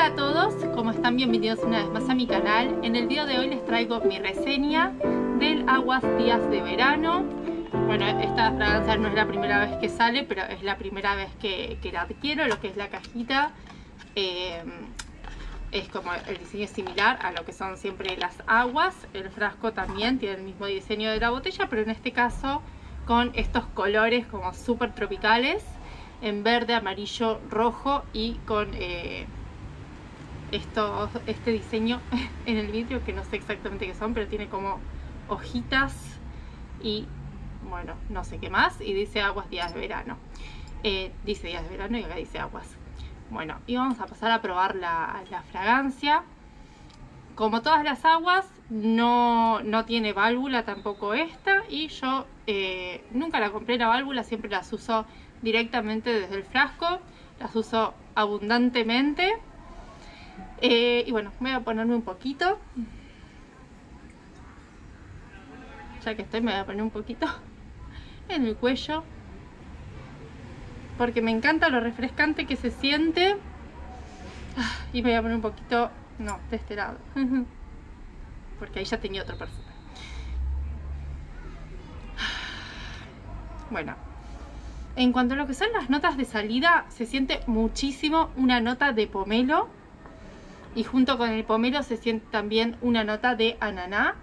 Hola a todos, ¿cómo están? Bienvenidos una vez más a mi canal. En el video de hoy les traigo mi reseña del Aguas Días de Verano. Bueno, esta fragancia no es la primera vez que sale, pero es la primera vez que, la adquiero, lo que es la cajita. Eh, es como el diseño es similar a lo que son siempre las aguas. El frasco también tiene el mismo diseño de la botella, pero en este caso con estos colores como súper tropicales en verde, amarillo, rojo y con eh, este diseño en el vidrio que no sé exactamente qué son, pero tiene como hojitas y bueno, no sé qué más. Y dice aguas días de verano. Eh, dice días de verano y acá dice aguas. Bueno, y vamos a pasar a probar la, fragancia. Como todas las aguas, no, no, tiene válvula tampoco esta. Y yo eh, nunca la compré la válvula, siempre las uso directamente desde el frasco. Las uso abundantemente. Eh, y bueno, voy a ponerme un poquito. Ya que estoy, me voy a poner un poquito en el cuello. Porque me encanta lo refrescante que se siente. Ah, y me voy a poner un poquito, no, de este lado. Porque ahí ya tenía otro perfume. Bueno, en cuanto a lo que son las notas de salida, se siente muchísimo una nota de pomelo y junto con el pomelo se siente también una nota de ananá.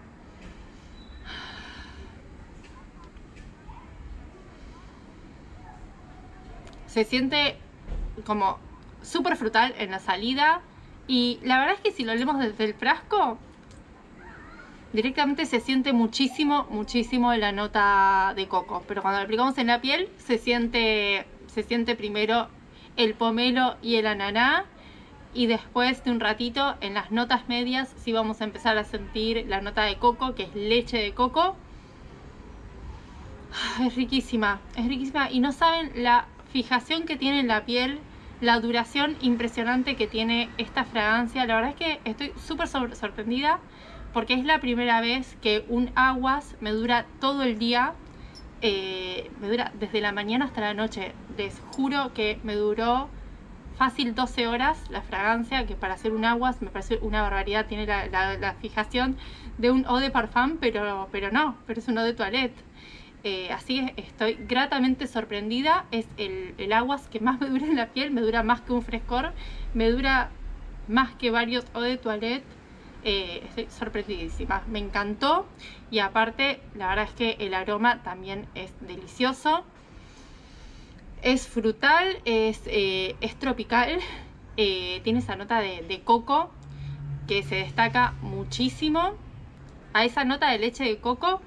Se siente como súper frutal en la salida y la verdad es que si lo leemos desde el frasco directamente se siente muchísimo, muchísimo la nota de coco. Pero cuando lo aplicamos en la piel se siente, se siente primero el pomelo y el ananá y después de un ratito en las notas medias sí vamos a empezar a sentir la nota de coco, que es leche de coco. Ah, es riquísima, es riquísima y no saben la fijación que tiene en la piel, la duración impresionante que tiene esta fragancia. La verdad es que estoy súper sorprendida porque es la primera vez que un aguas me dura todo el día. Eh, me dura desde la mañana hasta la noche. Les juro que me duró fácil 12 horas la fragancia, que para hacer un aguas me parece una barbaridad, tiene la, fijación de un eau de parfum, pero, pero no, pero es un eau de toilette. Eh, así estoy gratamente sorprendida, es el, el aguas que más me dura en la piel, me dura más que un frescor, me dura más que varios eau de toilette. Eh, estoy sorprendidísima, me encantó y aparte la verdad es que el aroma también es delicioso es frutal, es, eh, tropical, eh, tiene esa nota de, coco que se destaca muchísimo. A esa nota de leche de coco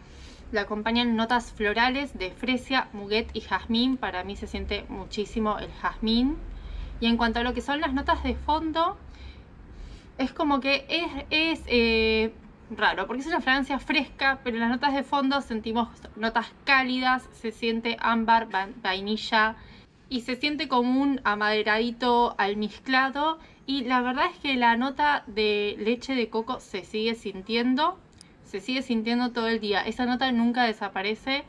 le acompañan notas florales de fresia, muguet y jazmín. Para mí se siente muchísimo el jazmín. Y en cuanto a lo que son las notas de fondo, es como que es, eh, raro, porque es una fragancia fresca, pero en las notas de fondo sentimos notas cálidas, se siente ámbar, vainilla y se siente como un amaderadito almizclado y la verdad es que la nota de leche de coco se sigue sintiendo, se sigue sintiendo todo el día, esa nota nunca desaparece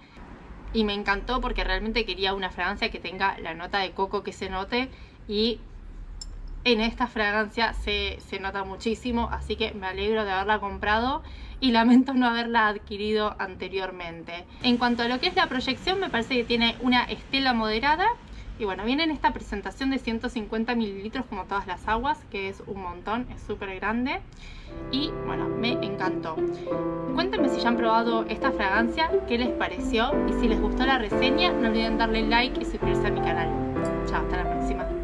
y me encantó porque realmente quería una fragancia que tenga la nota de coco que se note y en esta fragancia se, nota muchísimo, así que me alegro de haberla comprado y lamento no haberla adquirido anteriormente. En cuanto a lo que es la proyección, me parece que tiene una estela moderada y bueno, viene en esta presentación de 150 mililitros como todas las aguas, que es un montón, es súper grande. Y bueno, me encantó. Cuéntenme si ya han probado esta fragancia, qué les pareció y si les gustó la reseña, no olviden darle like y suscribirse a mi canal. Chao, hasta la próxima.